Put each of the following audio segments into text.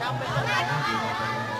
trong bên trong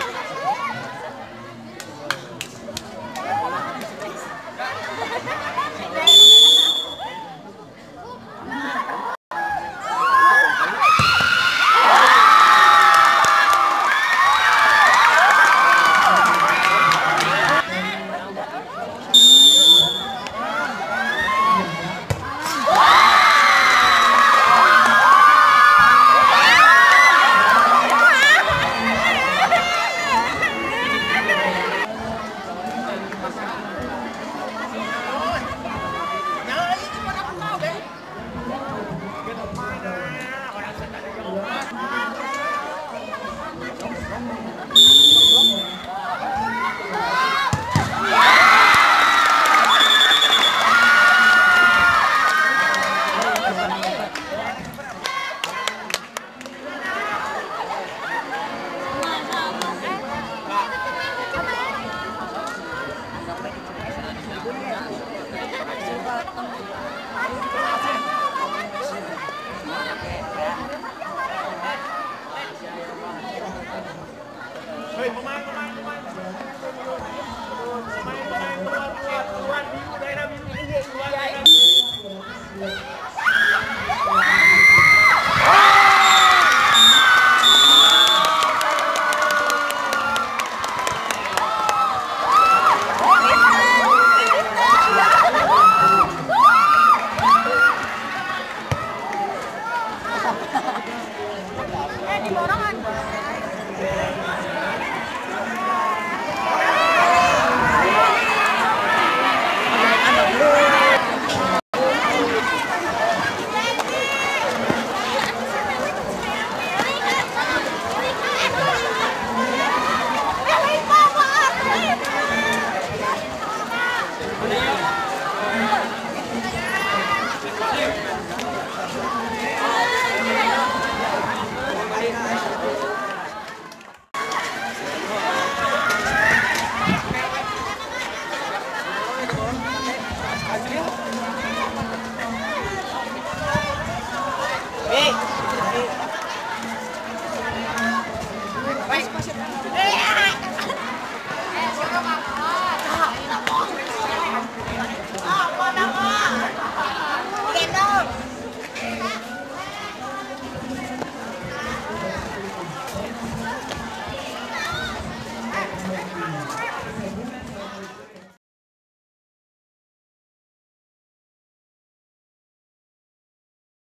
pemain pemain pemain.